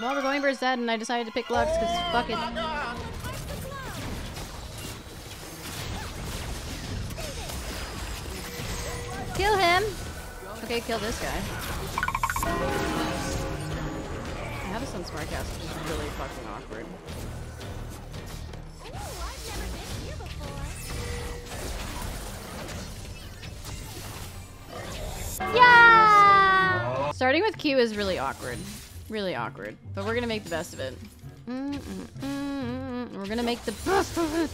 Well, we're going bird's dead, and I decided to pick Lux because fuck it. Kill him! Okay, kill this guy. I have a Sun Smart which is really fucking awkward. Starting with Q is really awkward. Really awkward. But we're gonna make the best of it. Mm -mm -mm we're gonna make the best of it.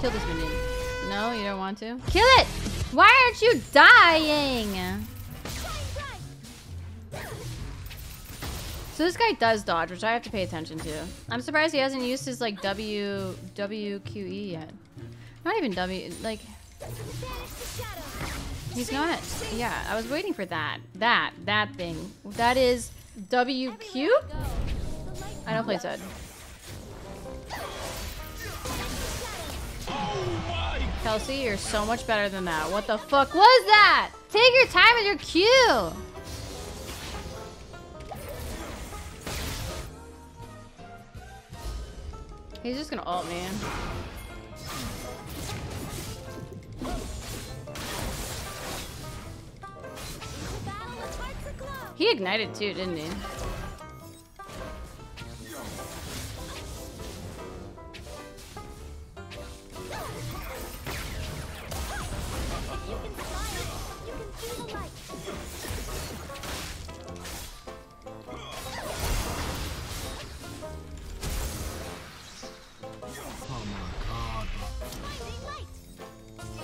Kill this minion. No, you don't want to? Kill it! Why aren't you dying? So this guy does dodge, which I have to pay attention to. I'm surprised he hasn't used his like W WQE yet. Not even W like He's not yeah, I was waiting for that. That, that thing. That is WQ? I don't play Zed. Kelsie, you're so much better than that. What the fuck was that? Take your time with your Q. He's just gonna ult me. He ignited too, didn't he?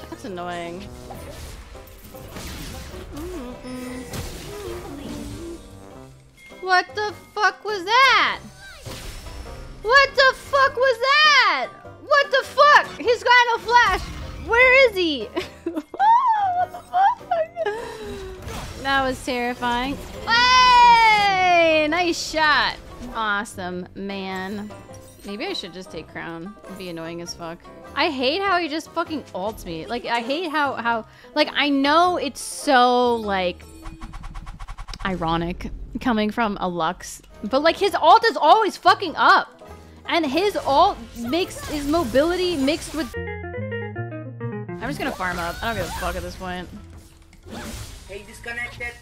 That's annoying. What the fuck was that? What the fuck was that? What the fuck? He's got no flash. Where is he? That was terrifying. Hey! Nice shot. Awesome, man. Maybe I should just take crown and be annoying as fuck. I hate how he just fucking ults me. Like, I hate how, how, like, I know it's so, like, ironic coming from a Lux, but, like, his ult is always fucking up. And his ult makes his mobility mixed with... I'm just gonna farm up. I don't give a fuck at this point. Hey, disconnected.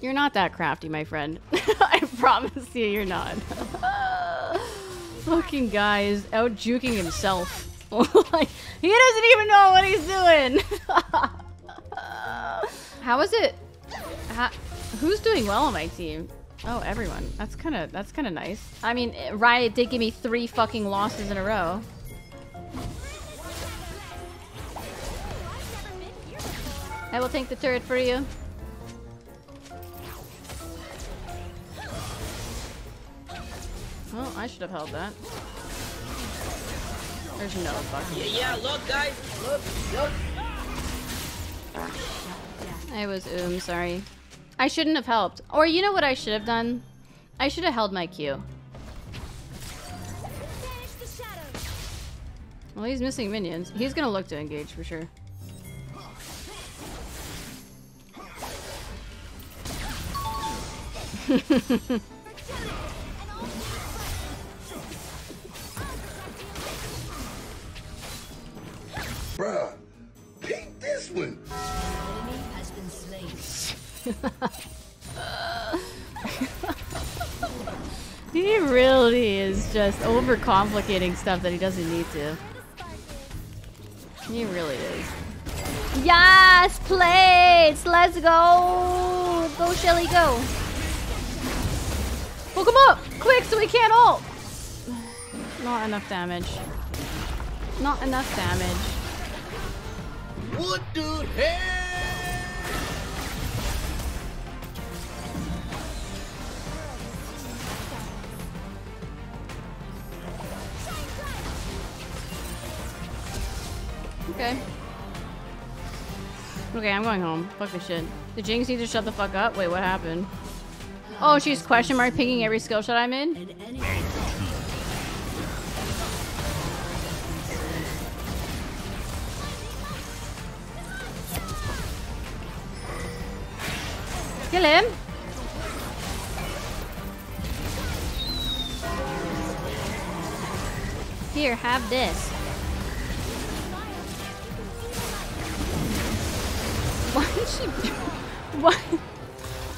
You're not that crafty, my friend. I promise you, you're not. Fucking guy is out juking himself. like, he doesn't even know what he's doing. How is it? How, who's doing well on my team? Oh, everyone. That's kind of that's kind of nice. I mean, Riot did give me three fucking losses in a row. I will take the turret for you. I should have held that. There's no fucking. Yeah, yeah, look, guys, look, look. I was um sorry. I shouldn't have helped. Or you know what I should have done? I should have held my Q. Well, he's missing minions. He's gonna look to engage for sure. Bruh, peep this one. enemy has been slain. he really is just overcomplicating stuff that he doesn't need to. He really is. Yes, plates! Let's go! Go, Shelly, go! Hook him up! Quick, so we can't ult! Not enough damage. Not enough damage. What the hell? Okay. Okay, I'm going home. Fuck this shit. The Jinx needs to shut the fuck up? Wait, what happened? Oh, she's question mark picking every skill shot I'm in? Kill him. Here, have this. Why did she... Why...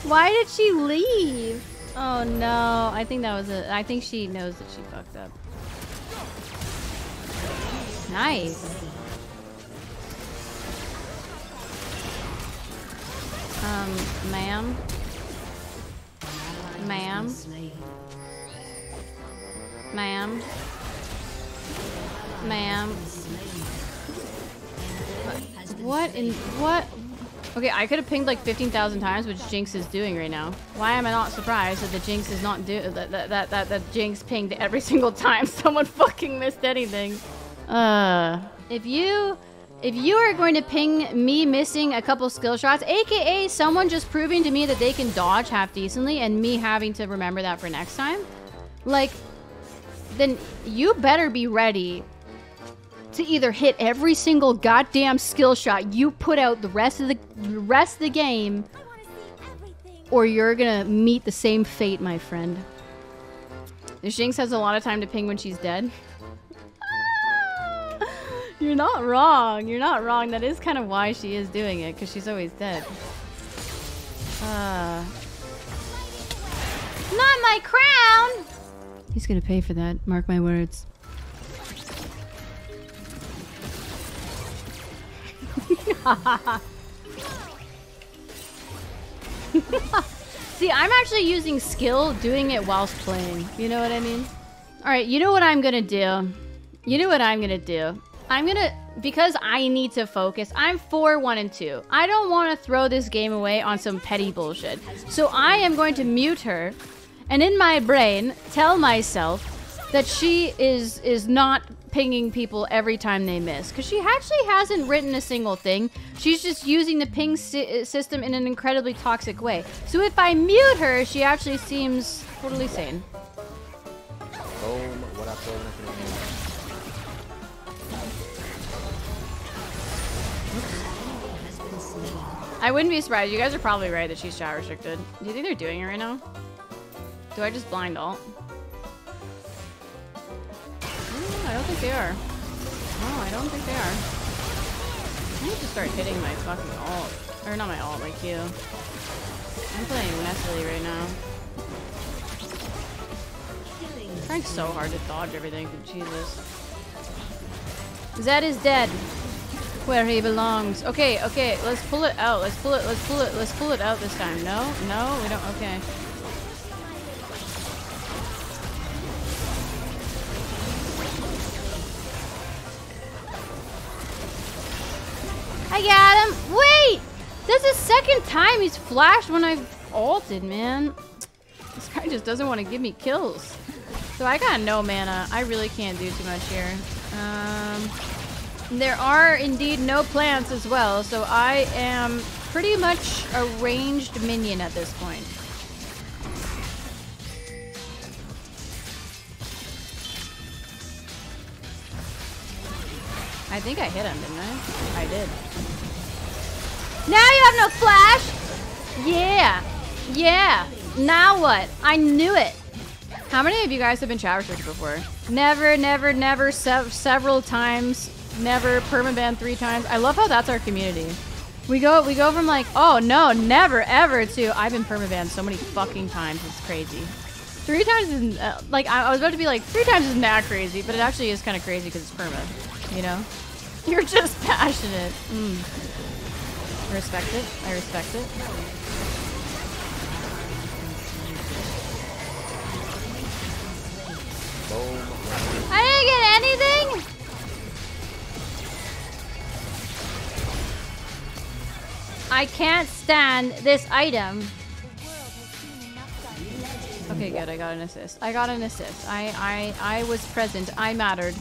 Why did she leave? Oh no, I think that was a... I think she knows that she fucked up. Nice. Um, ma'am? Ma'am? Ma'am? Ma'am? What in... What... Okay, I could have pinged like 15,000 times, which Jinx is doing right now. Why am I not surprised that the Jinx is not do that that that that, that Jinx pinged every single time someone fucking missed anything? Uh, if you if you are going to ping me missing a couple skill shots, aka someone just proving to me that they can dodge half decently, and me having to remember that for next time, like, then you better be ready to either hit every single goddamn skill shot you put out the rest of the, rest of the game or you're gonna meet the same fate, my friend. The Jinx has a lot of time to ping when she's dead. You're not wrong. You're not wrong. That is kind of why she is doing it, because she's always dead. Uh, not my crown! He's gonna pay for that. Mark my words. See, I'm actually using skill doing it whilst playing. You know what I mean? Alright, you know what I'm gonna do? You know what I'm gonna do? I'm gonna... Because I need to focus, I'm 4, 1, and 2. I don't want to throw this game away on some petty bullshit. So I am going to mute her, and in my brain, tell myself that she is is not pinging people every time they miss because she actually hasn't written a single thing she's just using the ping si uh, system in an incredibly toxic way so if i mute her she actually seems totally sane i wouldn't be surprised you guys are probably right that she's chat restricted do you think they're doing it right now do i just blind ult I don't think they are. No, I don't think they are. I need to start hitting my fucking ult. Or not my ult, Q. I'm playing messily right now. I'm trying so hard to dodge everything, Jesus. Zed is dead. Where he belongs. Okay, okay, let's pull it out. Let's pull it, let's pull it, let's pull it out this time. No? No? We don't, okay. I got him. Wait! That's the second time he's flashed when I've ulted, man. This guy just doesn't want to give me kills. So I got no mana. I really can't do too much here. Um, there are indeed no plants as well, so I am pretty much a ranged minion at this point. I think I hit him, didn't I? I did. Now you have no flash! Yeah. Yeah. Now what? I knew it. How many of you guys have been chat restricted before? Never, never, never, sev several times. Never, permaban three times. I love how that's our community. We go, we go from like, oh no, never, ever to I've been permabanned so many fucking times. It's crazy. Three times is uh, like I, I was about to be like three times is not crazy, but it actually is kind of crazy because it's perma. You know, you're just passionate. Mm. I respect it. I respect it. I can't stand this item. Okay, good. I got an assist. I got an assist. I I I was present. I mattered.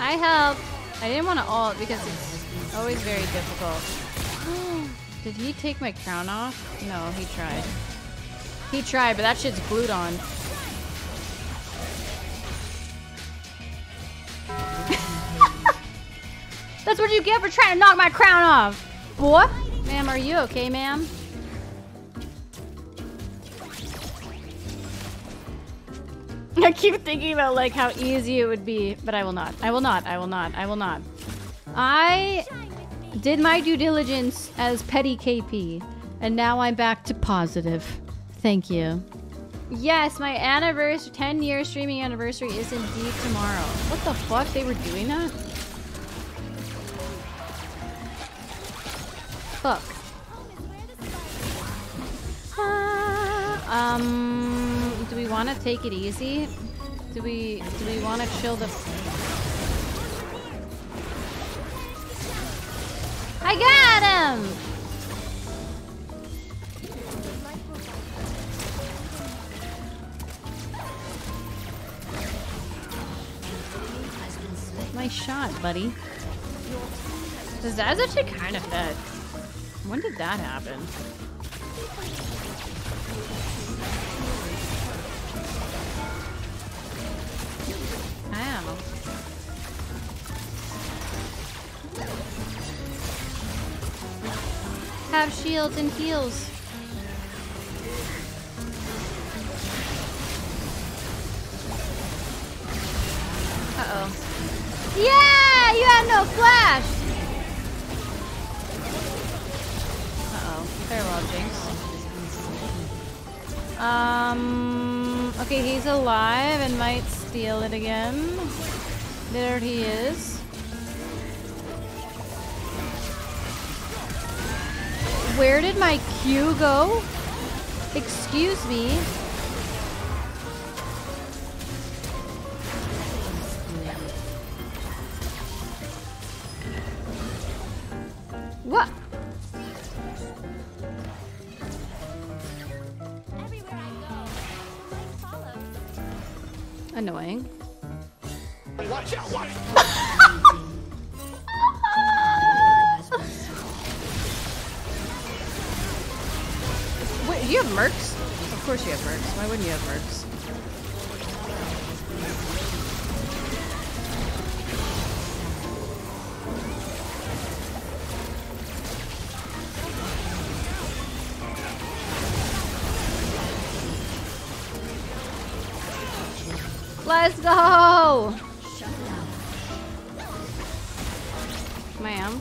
I helped. I didn't want to ult because it's always very difficult. Did he take my crown off? No, he tried. He tried, but that shit's glued on. That's what you get for trying to knock my crown off, boy. Ma'am, are you okay, ma'am? I keep thinking about like how easy it would be, but I will not. I will not. I will not. I will not. I did my due diligence as petty KP, and now I'm back to positive. Thank you. Yes, my anniversary, 10 year streaming anniversary is indeed tomorrow. What the fuck? They were doing that? Fuck. Um, do we want to take it easy? Do we do we want to chill the? Him. My shot, buddy. This that's actually kind of fed. When did that happen? Have shields and heals. Uh-oh. Yeah! You had no flash! Uh-oh. Farewell, Jinx. Um... Okay, he's alive and might steal it again. There he is. Where did my Q go? Excuse me. What? Annoying. Watch out, watch Wait, you have mercs? Of course you have mercs. Why wouldn't you have mercs? Let's go! Ma'am.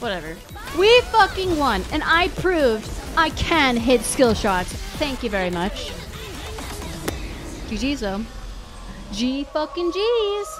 Whatever. We fucking won, and I proved I can hit skill shots. Thank you very much. GG's though. G fucking G's.